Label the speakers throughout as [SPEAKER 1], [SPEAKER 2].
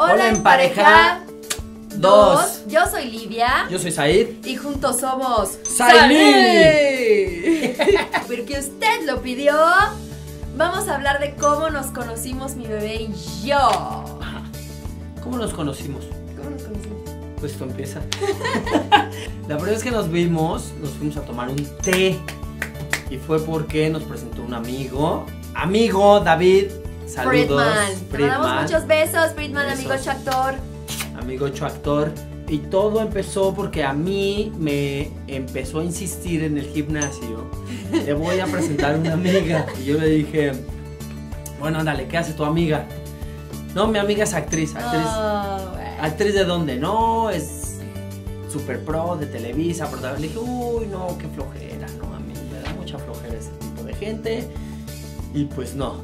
[SPEAKER 1] Hola en pareja. Dos.
[SPEAKER 2] Yo soy Livia.
[SPEAKER 1] Yo soy Said.
[SPEAKER 2] Y juntos somos
[SPEAKER 1] ¡Said!
[SPEAKER 2] Porque usted lo pidió. Vamos a hablar de cómo nos conocimos mi bebé y yo.
[SPEAKER 1] ¿Cómo nos conocimos?
[SPEAKER 2] ¿Cómo nos conocimos?
[SPEAKER 1] Pues tú empieza. La primera vez que nos vimos, nos fuimos a tomar un té. Y fue porque nos presentó un amigo. Amigo, David. Saludos.
[SPEAKER 2] Friedman. Te mandamos muchos besos, Friedman,
[SPEAKER 1] Besos.
[SPEAKER 2] amigo hecho actor.
[SPEAKER 1] amigo hecho actor. Y todo empezó porque a mí me empezó a insistir en el gimnasio. Te voy a presentar una amiga. Y yo le dije, bueno, ándale, ¿qué hace tu amiga? No, mi amiga es actriz. ¿Actriz,
[SPEAKER 2] Oh.
[SPEAKER 1] ¿actriz de dónde? No, es super pro de Televisa. Pero le dije, uy, no, qué flojera. No, a mí me da mucha flojera ese tipo de gente. Y pues no.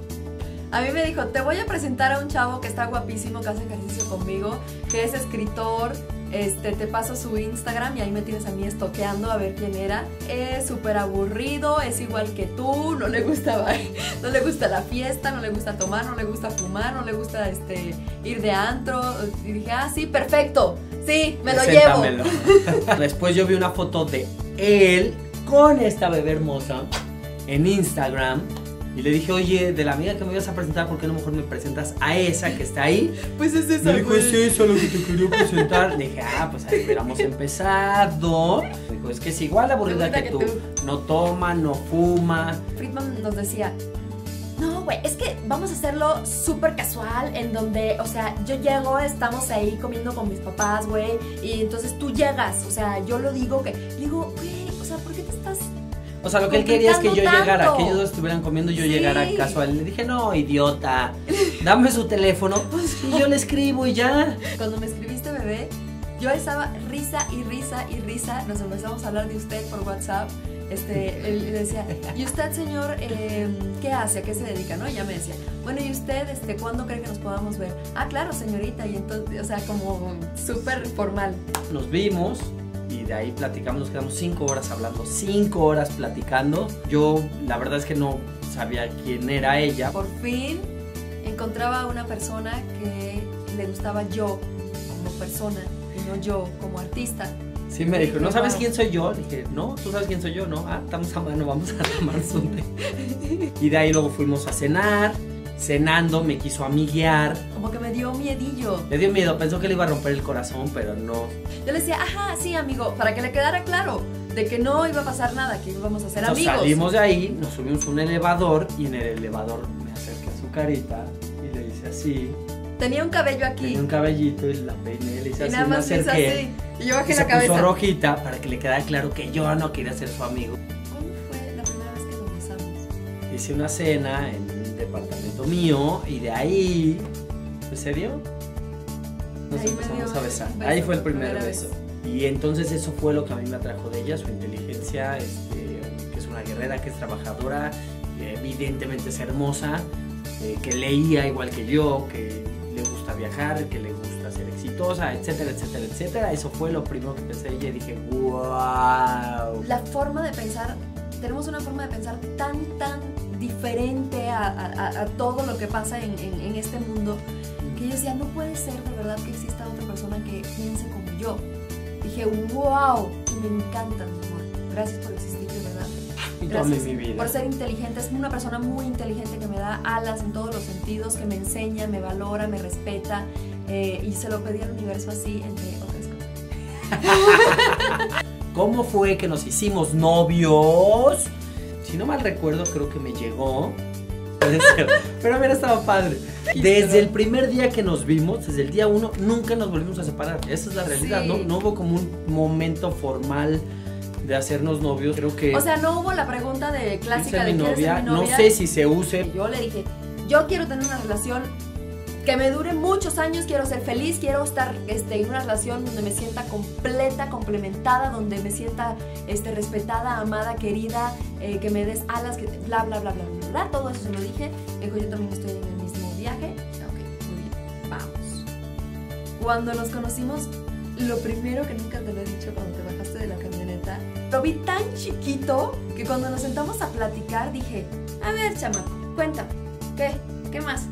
[SPEAKER 2] A mí me dijo, te voy a presentar a un chavo que está guapísimo, que hace ejercicio conmigo, que es escritor. Este, te paso su Instagram y ahí me tienes a mí estoqueando a ver quién era. Es súper aburrido, es igual que tú, no le gusta no le gusta la fiesta, no le gusta tomar, no le gusta fumar, no le gusta este, ir de antro. Y dije, ah, sí, perfecto, sí, me lo llevo.
[SPEAKER 1] Después yo vi una foto de él con esta bebé hermosa en Instagram. Y le dije, oye, de la amiga que me ibas a presentar, ¿por qué no mejor me presentas a esa que está ahí?
[SPEAKER 2] Pues es eso.
[SPEAKER 1] Me dijo, es eso lo que te quería presentar. Le dije, ah, pues ahí hubiéramos empezado. Me dijo, es que es igual aburrida que
[SPEAKER 2] que
[SPEAKER 1] tú.
[SPEAKER 2] tú.
[SPEAKER 1] No toma, no fuma.
[SPEAKER 2] Friedman nos decía, no, güey, es que vamos a hacerlo súper casual, en donde, o sea, yo llego, estamos ahí comiendo con mis papás, güey, y entonces tú llegas, o sea, yo lo digo que, le digo, güey, o sea, ¿por qué te estás...?
[SPEAKER 1] O sea, lo que él quería es que yo
[SPEAKER 2] Complicando
[SPEAKER 1] llegara,
[SPEAKER 2] tanto.
[SPEAKER 1] que ellos dos estuvieran comiendo y yo
[SPEAKER 2] Sí.
[SPEAKER 1] llegara casual. Le dije, no, idiota, dame su teléfono y yo le escribo y ya.
[SPEAKER 2] Cuando me escribiste, bebé, yo estaba risa y risa y risa, nos empezamos a hablar de usted por WhatsApp, este, él decía, ¿y usted, señor, eh, qué hace? ¿A qué se dedica? ¿No? Y ya me decía, bueno, ¿y usted, este, cuándo cree que nos podamos ver? Ah, claro, señorita, y entonces, o sea, como súper formal.
[SPEAKER 1] Nos vimos y de ahí platicamos, nos quedamos cinco horas hablando, cinco horas platicando. Yo la verdad es que no sabía quién era ella.
[SPEAKER 2] Por fin encontraba a una persona que le gustaba yo como persona y no yo como artista.
[SPEAKER 1] Sí me dijo, ¿no sabes quién soy yo? Le dije, no, ¿tú sabes quién soy yo? No, ah, estamos a mano, vamos a tomar un té. Y de ahí luego fuimos a cenar, cenando, me quiso amiguear.
[SPEAKER 2] Como que me dio miedillo.
[SPEAKER 1] Le dio miedo, pensó que le iba a romper el corazón, pero no.
[SPEAKER 2] Yo le decía, ajá, sí, amigo, para que le quedara claro de que no iba a pasar nada, que íbamos a ser amigos.
[SPEAKER 1] salimos de ahí, nos subimos a un elevador y en el elevador me acerqué a su carita y le hice así.
[SPEAKER 2] Tenía un cabello aquí
[SPEAKER 1] Tenía un cabellito y la peiné, le hice
[SPEAKER 2] y
[SPEAKER 1] así,
[SPEAKER 2] nada
[SPEAKER 1] me
[SPEAKER 2] más hice
[SPEAKER 1] acerqué.
[SPEAKER 2] así. Y yo
[SPEAKER 1] Y
[SPEAKER 2] bajé
[SPEAKER 1] se
[SPEAKER 2] la cabeza.
[SPEAKER 1] puso rojita para que le quedara claro que yo no quería ser su amigo.
[SPEAKER 2] ¿Cuándo fue la primera vez que nos besamos?
[SPEAKER 1] Hice una cena en departamento mío y de ahí pues se dio. Nos
[SPEAKER 2] Ahí
[SPEAKER 1] empezamos a besar.
[SPEAKER 2] beso
[SPEAKER 1] ahí fue el primer beso. Y entonces eso fue lo que a mí me atrajo de ella, su inteligencia, este, que es una guerrera, que es trabajadora, evidentemente es hermosa, eh, que leía igual que yo, que le gusta viajar, que le gusta ser exitosa, etcétera, etcétera, etcétera. Eso fue lo primero que pensé de ella y dije, wow.
[SPEAKER 2] La forma de pensar, tenemos una forma de pensar tan, tan diferente a, a- a todo lo que pasa en, en- en este mundo que yo decía, no puede ser de verdad que exista otra persona que piense como yo. Dije, wow, y me encanta, mi amor. Gracias por existir, de verdad. Gracias
[SPEAKER 1] mi vida.
[SPEAKER 2] por ser inteligente. Es una persona muy inteligente que me da alas en todos los sentidos, que me enseña, me valora, me respeta. eh, y se lo pedí al universo así, entre otras cosas.
[SPEAKER 1] ¿Cómo fue que nos hicimos novios? Si no mal recuerdo, creo que me llegó. Puede ser. Pero mira, estaba padre. Desde el primer día que nos vimos, desde el día uno, nunca nos volvimos a separar. Esa es la realidad.
[SPEAKER 2] Sí.
[SPEAKER 1] No, no hubo como un momento formal de hacernos novios. Creo que
[SPEAKER 2] O sea, no hubo la pregunta de clásica
[SPEAKER 1] ser
[SPEAKER 2] de
[SPEAKER 1] mi
[SPEAKER 2] ¿quieres ser
[SPEAKER 1] novia.
[SPEAKER 2] mi
[SPEAKER 1] No sé si se use.
[SPEAKER 2] Yo le dije, yo quiero tener una relación que me dure muchos años, quiero ser feliz, quiero estar este, en una relación donde me sienta completa, complementada, donde me sienta este, respetada, amada, querida, eh, que me des alas, que bla, bla, bla, bla, bla, bla. Todo eso se lo dije. Dijo, yo también estoy en el mismo viaje. Ok, muy bien, vamos. Cuando nos conocimos, lo primero que nunca te lo he dicho cuando te bajaste de la camioneta, lo vi tan chiquito que cuando nos sentamos a platicar dije, a ver, chamaco, cuéntame, ¿qué? ¿Qué más?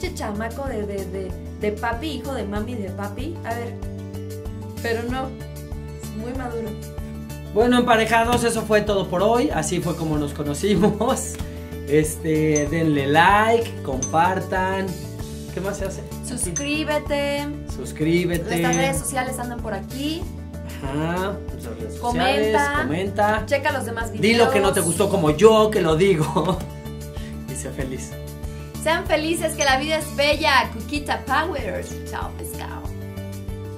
[SPEAKER 2] Che chamaco de, de, de de papi, hijo de mami de papi. A ver, pero no, muy maduro.
[SPEAKER 1] Bueno, emparejados, eso fue todo por hoy. Así fue como nos conocimos. Este, denle like, compartan. ¿Qué más se hace?
[SPEAKER 2] Suscríbete.
[SPEAKER 1] Suscríbete.
[SPEAKER 2] Nuestras redes sociales andan por aquí.
[SPEAKER 1] Ajá. nuestras redes
[SPEAKER 2] Comenta.
[SPEAKER 1] sociales, comenta.
[SPEAKER 2] Checa los demás videos.
[SPEAKER 1] Di lo que no te gustó como yo, que lo digo. Y sé feliz.
[SPEAKER 2] Sean felices, que la vida es bella. Cuquita Powers. Chao.